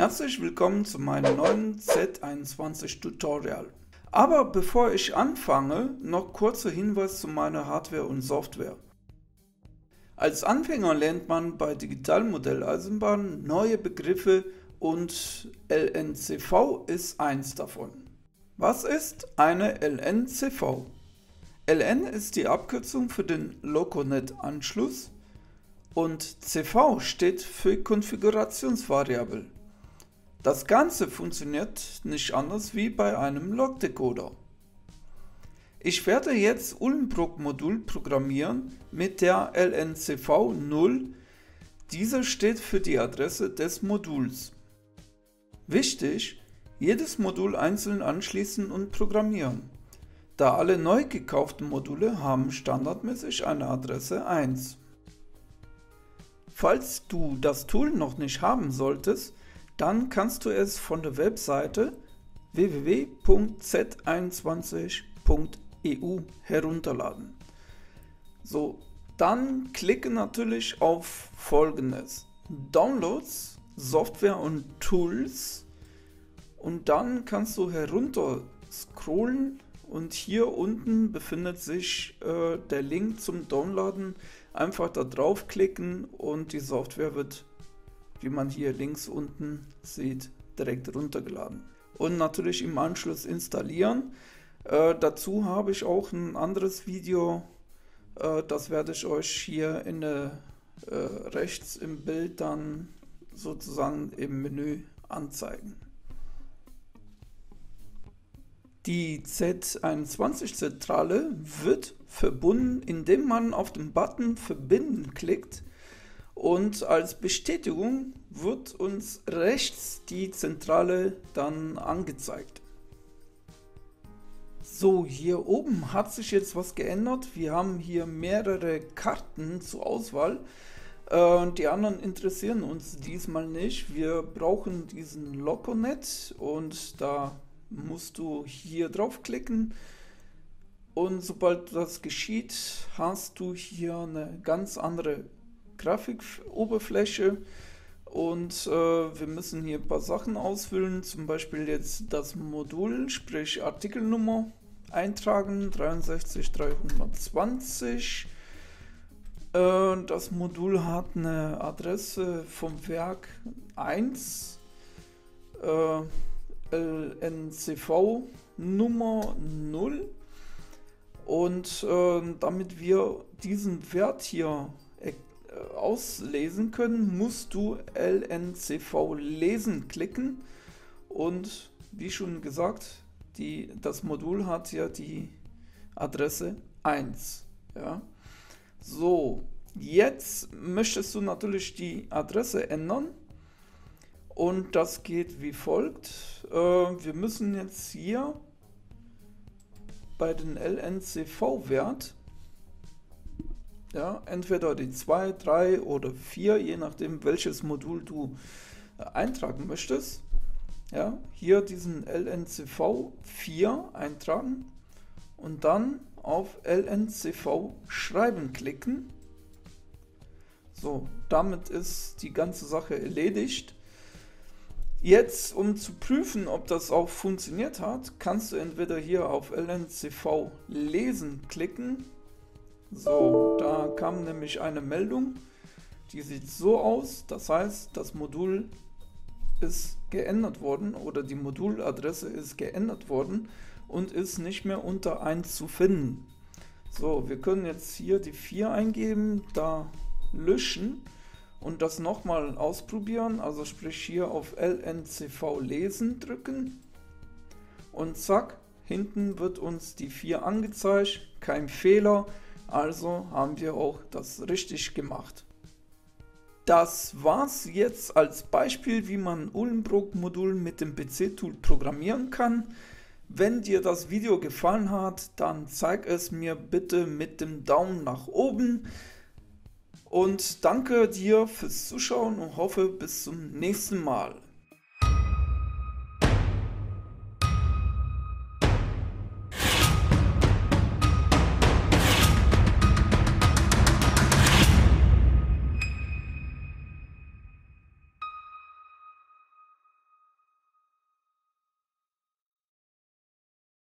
Herzlich willkommen zu meinem neuen Z21 Tutorial. Aber bevor ich anfange, noch kurzer Hinweis zu meiner Hardware und Software. Als Anfänger lernt man bei Digitalmodelleisenbahn neue Begriffe und LNCV ist eins davon. Was ist eine LNCV? LN ist die Abkürzung für den Loconet-Anschluss und CV steht für Konfigurationsvariable. Das Ganze funktioniert nicht anders wie bei einem Logdecoder. Ich werde jetzt Ulmbrook-Modul programmieren mit der LNCV 0. Diese steht für die Adresse des Moduls. Wichtig, jedes Modul einzeln anschließen und programmieren, da alle neu gekauften Module haben standardmäßig eine Adresse 1. Falls du das Tool noch nicht haben solltest, dann kannst du es von der Webseite www.z21.eu herunterladen. So, dann klicke natürlich auf folgendes. Downloads, Software und Tools und dann kannst du herunter scrollen und hier unten befindet sich äh, der Link zum Downloaden. Einfach da draufklicken und die Software wird wie man hier links unten sieht, direkt runtergeladen. Und natürlich im Anschluss installieren. Äh, dazu habe ich auch ein anderes Video, äh, das werde ich euch hier in der, äh, rechts im Bild dann sozusagen im Menü anzeigen. Die Z21-Zentrale wird verbunden, indem man auf den Button Verbinden klickt und als Bestätigung wird uns rechts die Zentrale dann angezeigt. So, hier oben hat sich jetzt was geändert. Wir haben hier mehrere Karten zur Auswahl. Äh, die anderen interessieren uns diesmal nicht. Wir brauchen diesen Loconet und da musst du hier draufklicken. Und sobald das geschieht, hast du hier eine ganz andere Grafikoberfläche. Und äh, wir müssen hier ein paar Sachen ausfüllen, zum Beispiel jetzt das Modul, sprich Artikelnummer eintragen, 63320. Äh, das Modul hat eine Adresse vom Werk 1, äh, LNCV Nummer 0 und äh, damit wir diesen Wert hier auslesen können, musst du LNCV lesen klicken und wie schon gesagt, die, das Modul hat ja die Adresse 1. Ja. So, jetzt möchtest du natürlich die Adresse ändern und das geht wie folgt. Äh, wir müssen jetzt hier bei den LNCV-Wert ja, entweder die 2, 3 oder 4, je nachdem welches Modul du äh, eintragen möchtest. Ja, hier diesen LNCV 4 eintragen und dann auf LNCV schreiben klicken. So, damit ist die ganze Sache erledigt. Jetzt, um zu prüfen, ob das auch funktioniert hat, kannst du entweder hier auf LNCV lesen klicken so, da kam nämlich eine Meldung, die sieht so aus, das heißt, das Modul ist geändert worden oder die Moduladresse ist geändert worden und ist nicht mehr unter 1 zu finden. So, wir können jetzt hier die 4 eingeben, da löschen und das nochmal ausprobieren, also sprich hier auf LNCV lesen drücken und zack, hinten wird uns die 4 angezeigt, kein Fehler, also haben wir auch das richtig gemacht. Das war's jetzt als Beispiel, wie man Ulmbrook-Modul mit dem PC-Tool programmieren kann. Wenn dir das Video gefallen hat, dann zeig es mir bitte mit dem Daumen nach oben. Und danke dir fürs Zuschauen und hoffe bis zum nächsten Mal.